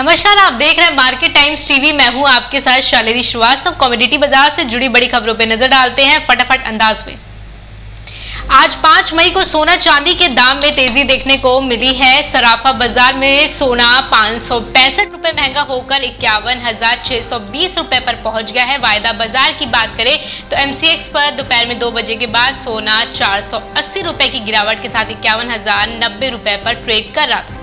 नमस्कार, आप देख रहे हैं मार्केट टाइम्स टीवी। मैं हूँ आपके साथ शालिनी श्रीवास्तव। कॉमोडिटी बाज़ार से जुड़ी बड़ी खबरों पर नज़र डालते हैं फटाफट अंदाज में। आज 5 मई को सोना चांदी के दाम में तेज़ी देखने को मिली है। सराफा बाज़ार में सोना पाँच रुपए महँगा होकर इक्यावन रुपए पर पहुँच गया है। वायदा बाज़ार की बात करें तो एमसीएक्स पर दोपहर में दो बजे के बाद सोना चार सौ अस्सी रुपए की गिरावट के साथ इक्यावन रुपए पर ट्रेड कर रहा था।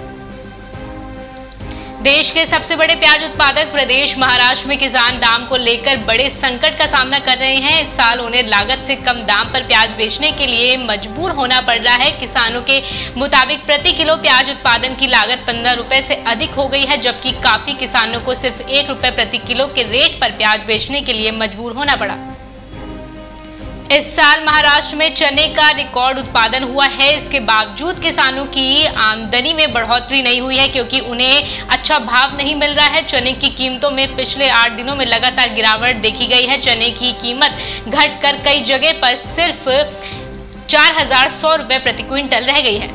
देश के सबसे बड़े प्याज उत्पादक प्रदेश महाराष्ट्र में किसान दाम को लेकर बड़े संकट का सामना कर रहे हैं। इस साल उन्हें लागत से कम दाम पर प्याज बेचने के लिए मजबूर होना पड़ रहा है। किसानों के मुताबिक प्रति किलो प्याज उत्पादन की लागत पंद्रह रुपए से अधिक हो गई है, जबकि काफ़ी किसानों को सिर्फ़ एक रुपए प्रति किलो के रेट पर प्याज बेचने के लिए मजबूर होना पड़ा। इस साल महाराष्ट्र में चने का रिकॉर्ड उत्पादन हुआ है। इसके बावजूद किसानों की आमदनी में बढ़ोतरी नहीं हुई है, क्योंकि उन्हें अच्छा भाव नहीं मिल रहा है। चने की कीमतों में पिछले आठ दिनों में लगातार गिरावट देखी गई है। चने की कीमत घटकर कई जगह पर सिर्फ़ चार हज़ार सौ रुपये प्रति क्विंटल रह गई है।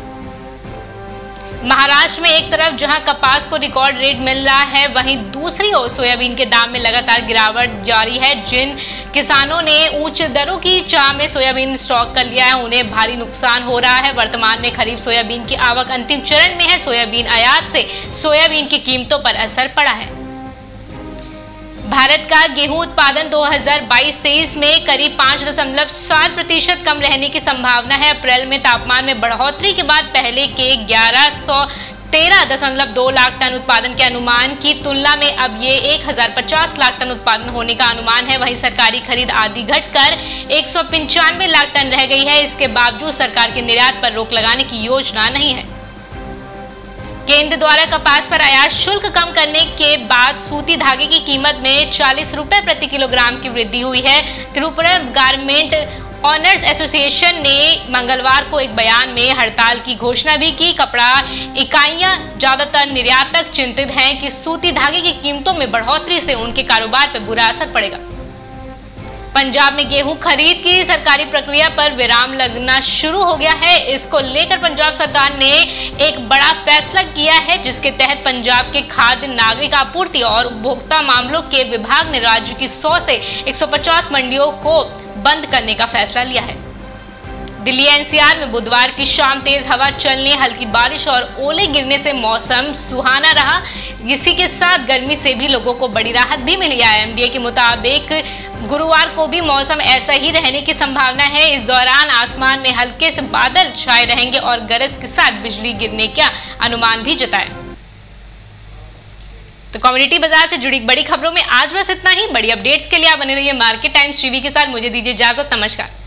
महाराष्ट्र में एक तरफ़ जहाँ कपास को रिकॉर्ड रेट मिल रहा है, वहीं दूसरी ओर सोयाबीन के दाम में लगातार गिरावट जारी है, जिन किसानों ने उच्च दरों की चाह में सोयाबीन स्टॉक कर लिया है, उन्हें भारी नुकसान हो रहा है। वर्तमान में खरीफ सोयाबीन की आवक अंतिम चरण में है, सोयाबीन आयात से सोयाबीन की कीमतों पर असर पड़ा है। भारत का गेहूँ उत्पादन 2022-23 में करीब पाँच दशमलव सात प्रतिशत कम रहने की संभावना है। अप्रैल में तापमान में बढ़ोतरी के बाद पहले के ग्यारह सौ तेरह दशमलव दो लाख टन उत्पादन के अनुमान की तुलना में अब ये एक हज़ार पचास लाख टन उत्पादन होने का अनुमान है। वहीं सरकारी खरीद आदि घटकर एक सौ पंचानवे लाख टन रह गई है। इसके बावजूद सरकार के निर्यात पर रोक लगाने की योजना नहीं है। केंद्र द्वारा कपास पर आयात शुल्क कम करने के बाद सूती धागे की कीमत में चालीस रुपए प्रति किलोग्राम की वृद्धि हुई है। त्रिपुरा गारमेंट ऑनर्स एसोसिएशन ने मंगलवार को एक बयान में हड़ताल की घोषणा भी की। कपड़ा इकाइयाँ ज़्यादातर निर्यातक चिंतित हैं कि सूती धागे की कीमतों में बढ़ोतरी से उनके कारोबार पर बुरा असर पड़ेगा। पंजाब में गेहूँ खरीद की सरकारी प्रक्रिया पर विराम लगना शुरू हो गया है। इसको लेकर पंजाब सरकार ने एक बड़ा फैसला किया है, जिसके तहत पंजाब के खाद्य नागरिक आपूर्ति और उपभोक्ता मामलों के विभाग ने राज्य की 100 से 150 मंडियों को बंद करने का फैसला लिया है। दिल्ली एनसीआर में बुधवार की शाम तेज हवा चलने, हल्की बारिश और ओले गिरने से मौसम सुहाना रहा। इसी के साथ गर्मी से भी लोगों को बड़ी राहत भी मिली है। एमडीए के मुताबिक गुरुवार को भी मौसम ऐसा ही रहने की संभावना है। इस दौरान आसमान में हल्के से बादल छाए रहेंगे और गरज के साथ बिजली गिरने का अनुमान भी जताया। तो कम्युनिटी बाज़ार से जुड़ी बड़ी खबरों में आज बस इतना ही। बड़ी अपडेट्स के लिए आप बने रहिए मार्केट टाइम्स टीवी के साथ। मुझे दीजिए इजाज़त। नमस्कार।